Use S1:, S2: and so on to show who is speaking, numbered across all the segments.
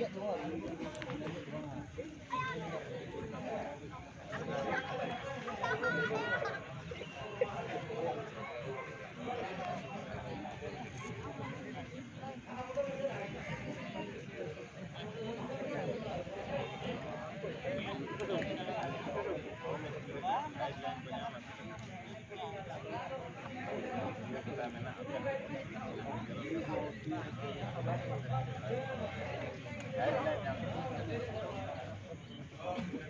S1: nghiện đúng không Thank you. Thank you.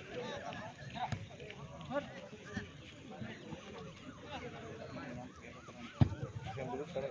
S1: Pero,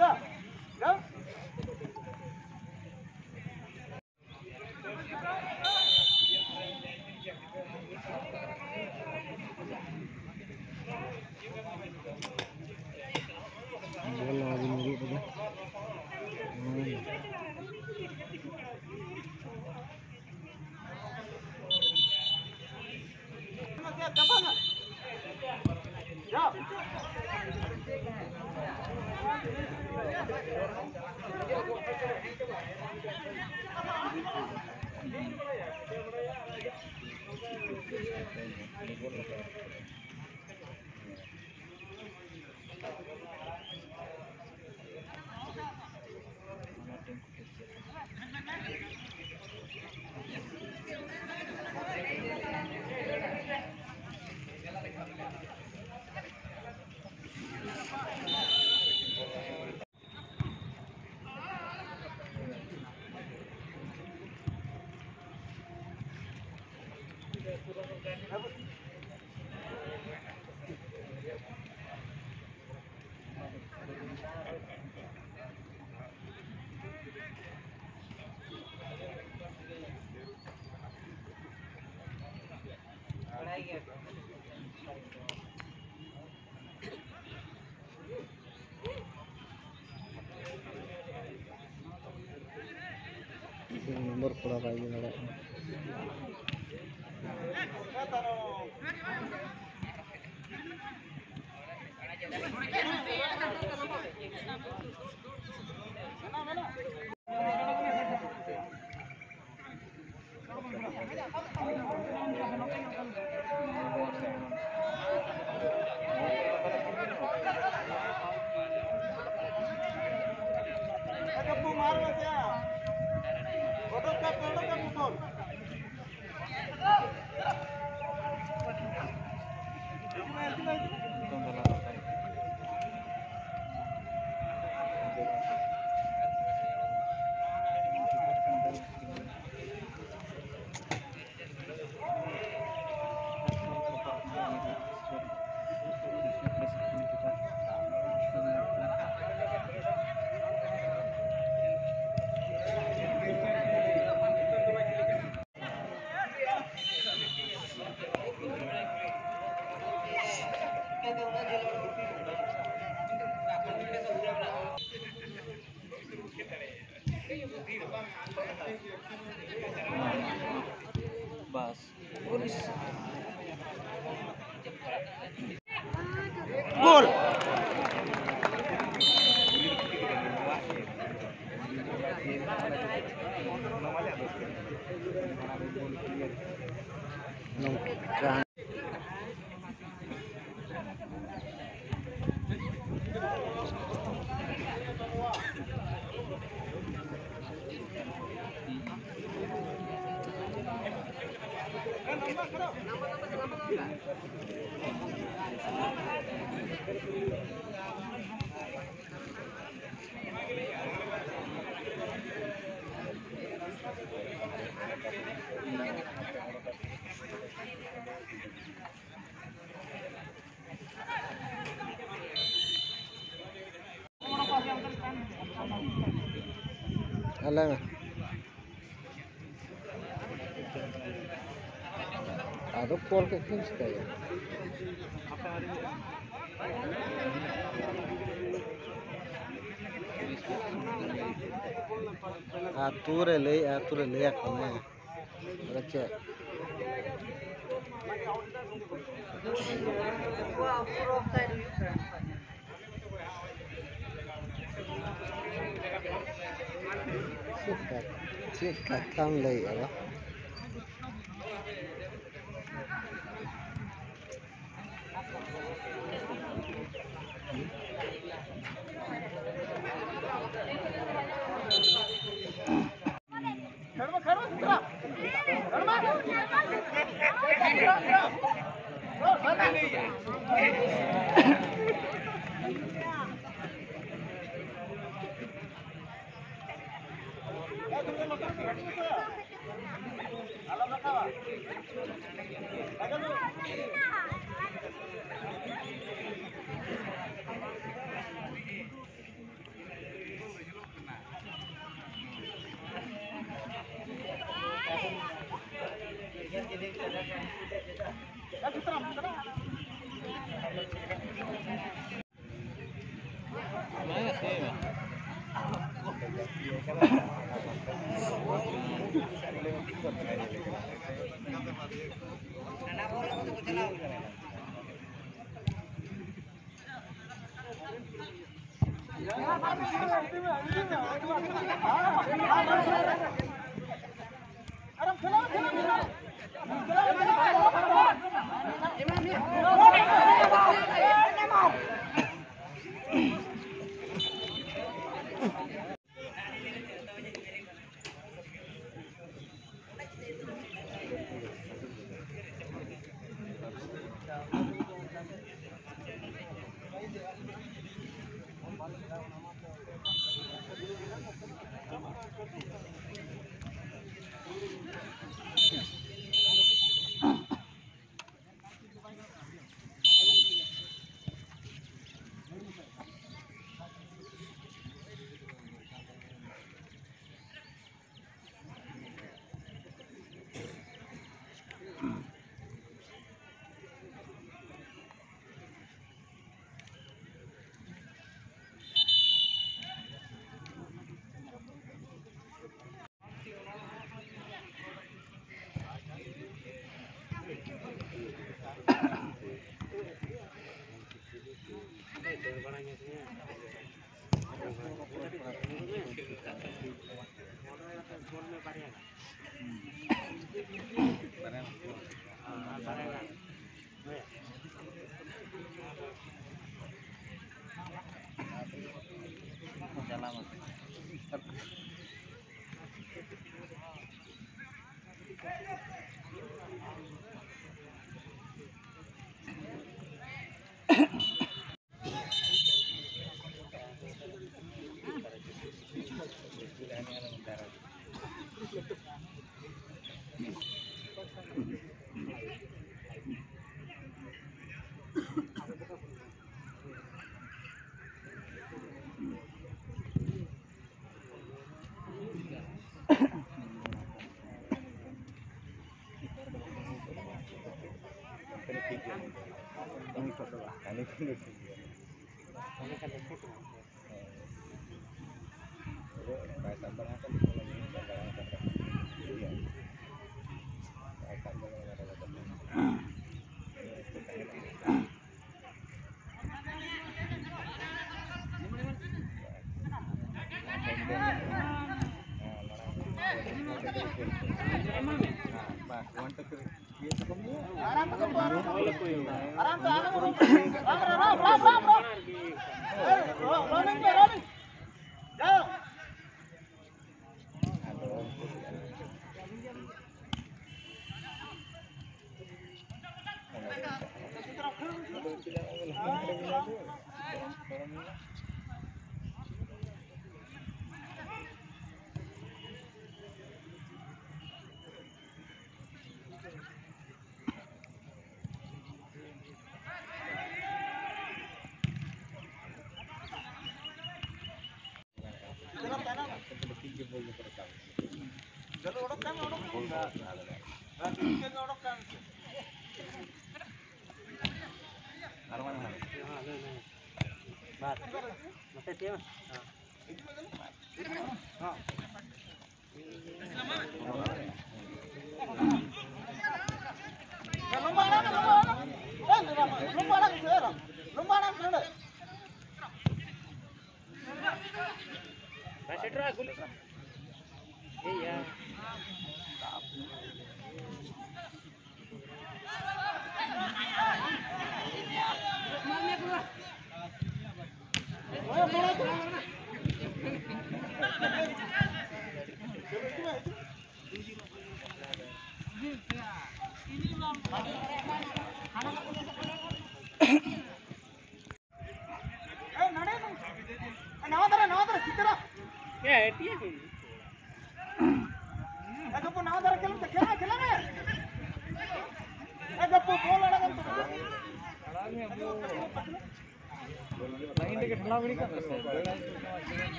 S2: up. Yeah.
S3: Nomor pula kayak gini lah.
S4: Peace.
S3: alang. Ada pol ke kaya atur le atur le akma raja Thank. Cika, cika kan lay ya.
S2: আরাম খেলা খেলা খেলা। Emang dia. Emang dia.
S1: なので。बढ़ाकर Terima kasih.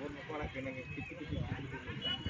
S1: बोल मकोड़ा किनेंगे कितनी कितनी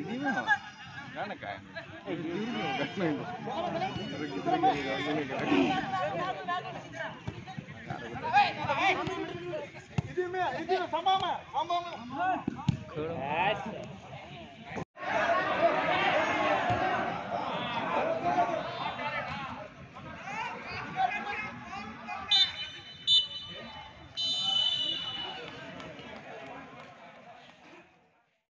S1: Ini mah.
S2: இதுமே இதுமே சமாம ஆமாம்